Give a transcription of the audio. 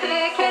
Take